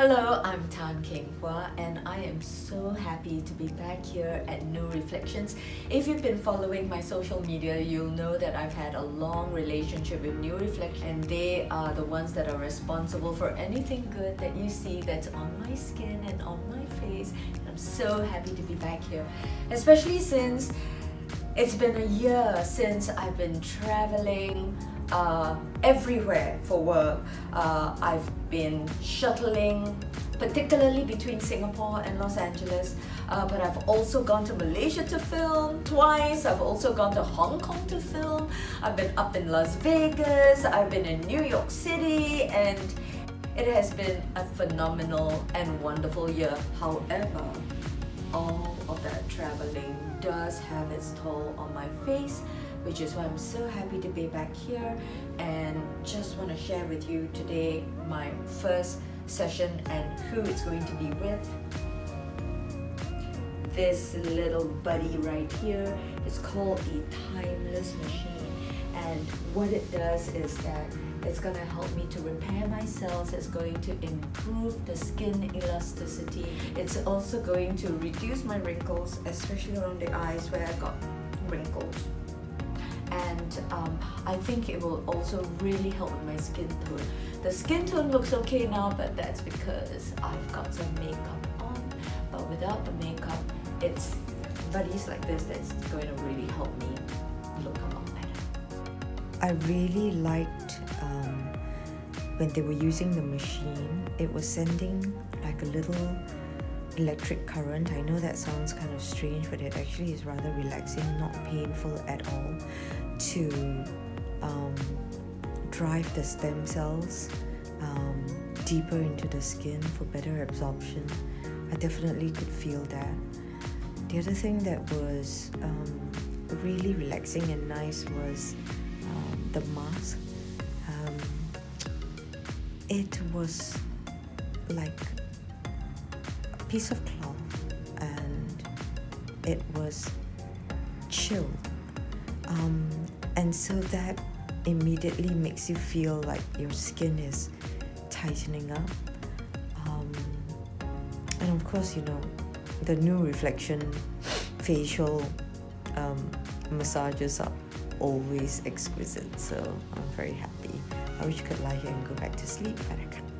Hello, I'm Tan Kheng Hua and I am so happy to be back here at Nu.Reflections. If you've been following my social media, you'll know that I've had a long relationship with Nu.Reflections and they are the ones that are responsible for anything good that you see that's on my skin and on my face. I'm so happy to be back here, especially since it's been a year since I've been traveling uh, everywhere for work. Uh, I've been shuttling, particularly between Singapore and Los Angeles, uh, but I've also gone to Malaysia to film twice. I've also gone to Hong Kong to film. I've been up in Las Vegas. I've been in New York City and it has been a phenomenal and wonderful year. However, all of that traveling does have its toll on my face which is why I'm so happy to be back here and just want to share with you today my first session and who it's going to be with. This little buddy right here is called a timeless machine and what it does is that it's going to help me to repair my cells. It's going to improve the skin elasticity. It's also going to reduce my wrinkles, especially around the eyes where I got wrinkles and um, I think it will also really help with my skin tone. The skin tone looks okay now, but that's because I've got some makeup on. But without the makeup, it's buddies like this that's going to really help me look a lot better. I really liked um, when they were using the machine. It was sending like a little electric current. I know that sounds kind of strange, but it actually is rather relaxing, not painful at all, to um, drive the stem cells um, deeper into the skin for better absorption. I definitely could feel that. The other thing that was um, really relaxing and nice was um, the mask. Um, it was like piece of cloth and it was chilled. Um, and so that immediately makes you feel like your skin is tightening up. Um, and of course, you know, the Nu.Reflection facial um, massages are always exquisite. So I'm very happy. I wish you could lie here and go back to sleep, but I can't.